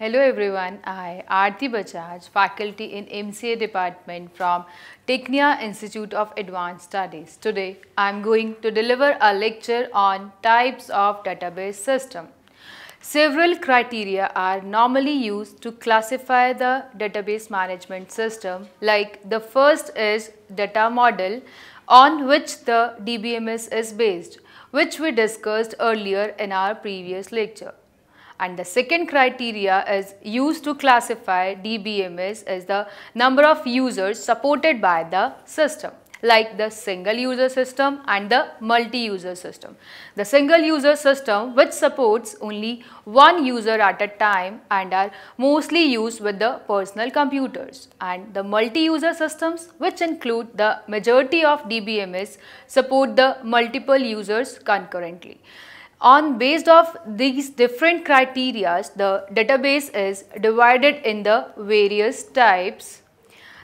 Hello everyone, I Arti Bajaj, faculty in MCA department from Tecnia Institute of Advanced Studies. Today I am going to deliver a lecture on types of database system. Several criteria are normally used to classify the database management system like the first is data model on which the DBMS is based which we discussed earlier in our previous lecture and the second criteria is used to classify DBMS as the number of users supported by the system like the single user system and the multi-user system. The single user system which supports only one user at a time and are mostly used with the personal computers and the multi-user systems which include the majority of DBMS support the multiple users concurrently. On based of these different criteria, the database is divided in the various types.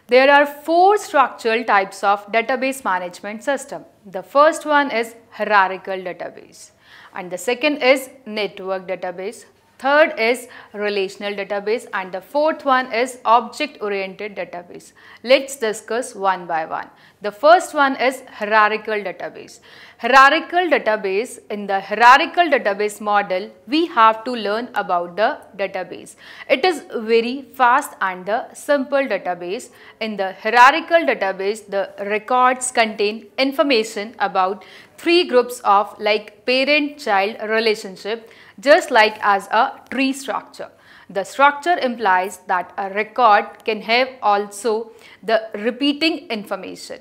There are four structural types of database management system. The first one is hierarchical database and the second is network database. Third is relational database and the fourth one is object oriented database. Let's discuss one by one. The first one is hierarchical database. Hierarchical database, in the hierarchical database model, we have to learn about the database. It is very fast and the simple database. In the hierarchical database, the records contain information about three groups of like parent-child relationship just like as a tree structure. The structure implies that a record can have also the repeating information.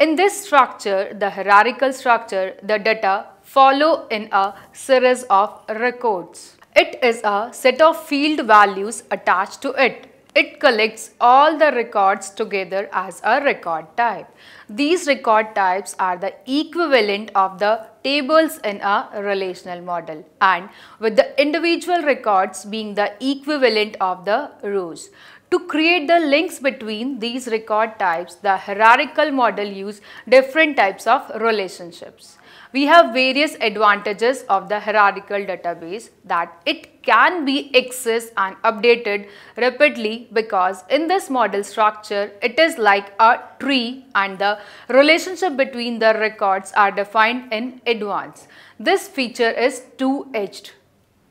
In this structure, the hierarchical structure, the data follow in a series of records. It is a set of field values attached to it. It collects all the records together as a record type. These record types are the equivalent of the tables in a relational model and with the individual records being the equivalent of the rows. To create the links between these record types, the hierarchical model use different types of relationships. We have various advantages of the hierarchical database that it can be accessed and updated rapidly because in this model structure it is like a tree and the relationship between the records are defined in advance. This feature is two-edged.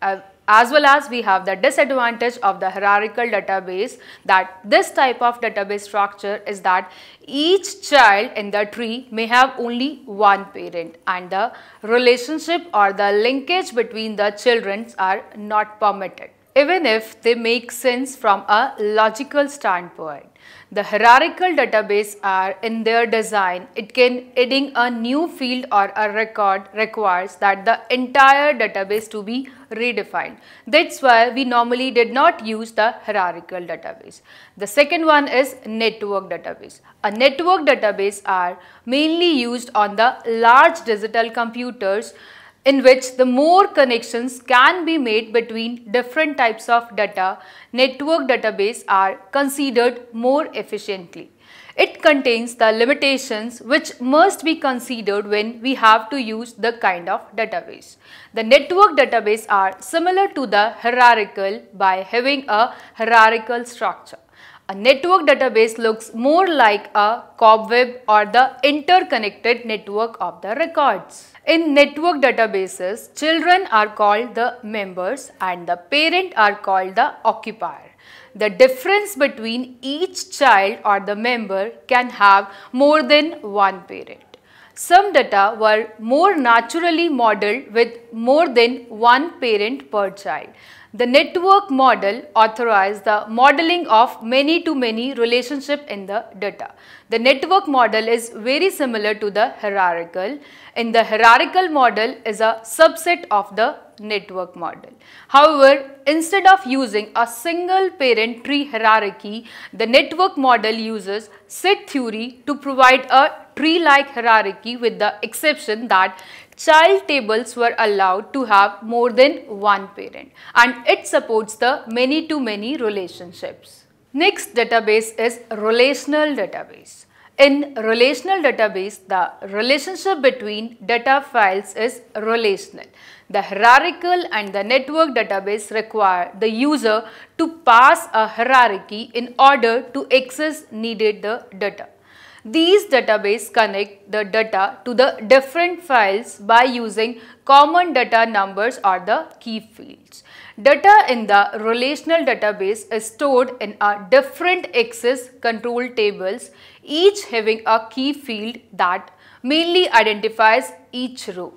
Uh, as well as we have the disadvantage of the hierarchical database that this type of database structure is that each child in the tree may have only one parent and the relationship or the linkage between the children are not permitted even if they make sense from a logical standpoint. The hierarchical database are in their design, it can adding a new field or a record requires that the entire database to be redefined. That's why we normally did not use the hierarchical database. The second one is network database. A network database are mainly used on the large digital computers in which the more connections can be made between different types of data, network database are considered more efficiently. It contains the limitations which must be considered when we have to use the kind of database. The network database are similar to the hierarchical by having a hierarchical structure. A network database looks more like a cobweb or the interconnected network of the records. In network databases, children are called the members and the parent are called the occupier. The difference between each child or the member can have more than one parent. Some data were more naturally modeled with more than one parent per child. The network model authorized the modeling of many-to-many -many relationship in the data. The network model is very similar to the hierarchical. In the hierarchical model is a subset of the network model. However, instead of using a single parent tree hierarchy, the network model uses set theory to provide a tree-like hierarchy with the exception that child tables were allowed to have more than one parent and it supports the many-to-many -many relationships. Next database is relational database. In relational database, the relationship between data files is relational. The hierarchical and the network database require the user to pass a hierarchy in order to access needed the data. These database connect the data to the different files by using common data numbers or the key fields. Data in the relational database is stored in a different access control tables, each having a key field that mainly identifies each row.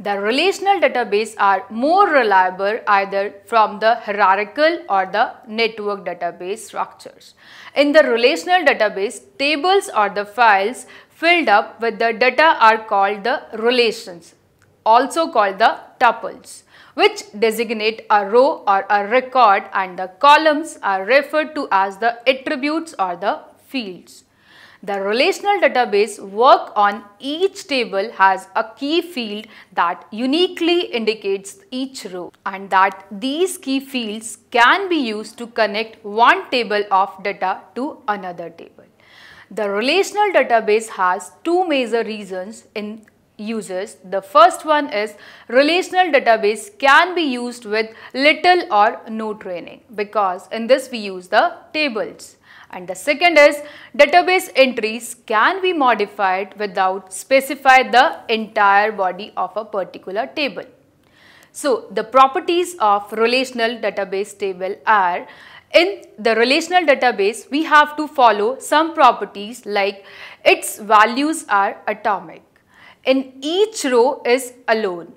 The relational database are more reliable either from the hierarchical or the network database structures. In the relational database, tables or the files filled up with the data are called the relations, also called the tuples, which designate a row or a record and the columns are referred to as the attributes or the fields. The relational database work on each table has a key field that uniquely indicates each row and that these key fields can be used to connect one table of data to another table. The relational database has two major reasons in uses. The first one is relational database can be used with little or no training because in this we use the tables. And the second is database entries can be modified without specify the entire body of a particular table. So, the properties of relational database table are in the relational database we have to follow some properties like its values are atomic. In each row is alone.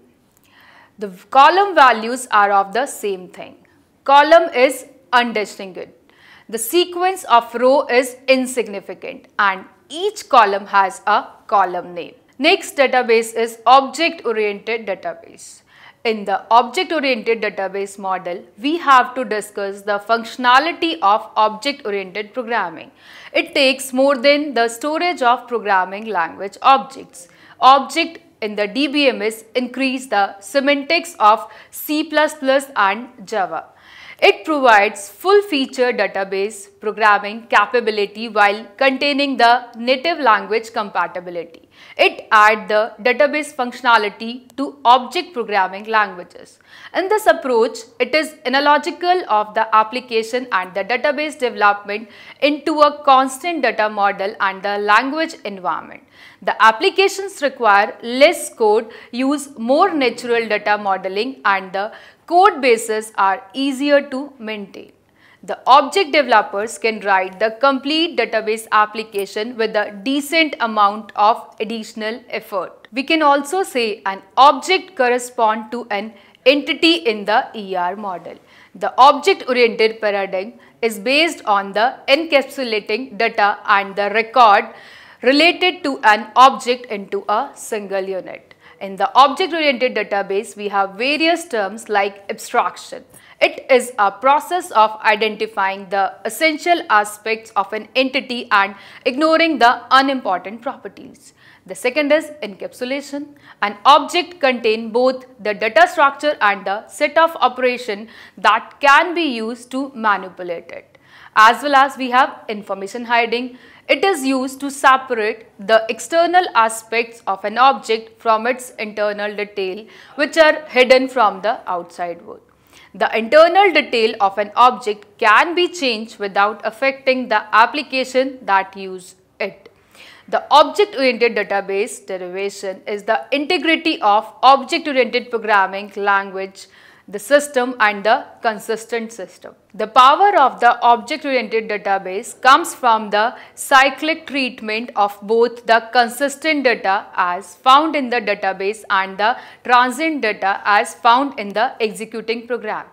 The column values are of the same thing. Column is undistinguished the sequence of row is insignificant and each column has a column name. Next database is object-oriented database. In the object-oriented database model, we have to discuss the functionality of object-oriented programming. It takes more than the storage of programming language objects. Object in the DBMS increase the semantics of C++ and Java. It provides full feature database programming capability while containing the native language compatibility. It adds the database functionality to object programming languages. In this approach, it is analogical of the application and the database development into a constant data model and the language environment. The applications require less code, use more natural data modeling and the code bases are easier to maintain. The object developers can write the complete database application with a decent amount of additional effort. We can also say an object correspond to an entity in the ER model. The object-oriented paradigm is based on the encapsulating data and the record related to an object into a single unit. In the object-oriented database, we have various terms like abstraction. It is a process of identifying the essential aspects of an entity and ignoring the unimportant properties. The second is encapsulation. An object contains both the data structure and the set of operation that can be used to manipulate it. As well as we have information hiding. It is used to separate the external aspects of an object from its internal detail which are hidden from the outside world. The internal detail of an object can be changed without affecting the application that use it. The object-oriented database derivation is the integrity of object-oriented programming language the system and the consistent system. The power of the object-oriented database comes from the cyclic treatment of both the consistent data as found in the database and the transient data as found in the executing program.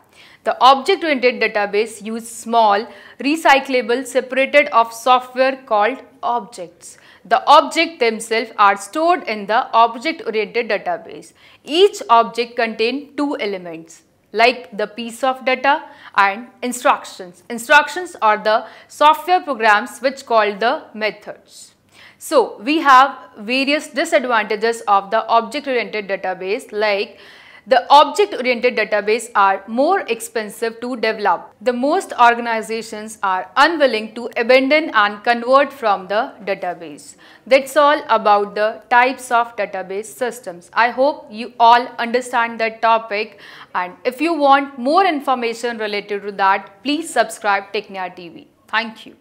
The object-oriented database use small, recyclable separated of software called objects. The objects themselves are stored in the object-oriented database. Each object contains two elements like the piece of data and instructions. Instructions are the software programs which called the methods. So, we have various disadvantages of the object-oriented database like the object-oriented database are more expensive to develop. The most organizations are unwilling to abandon and convert from the database. That's all about the types of database systems. I hope you all understand that topic and if you want more information related to that, please subscribe Tecnia TV. Thank you.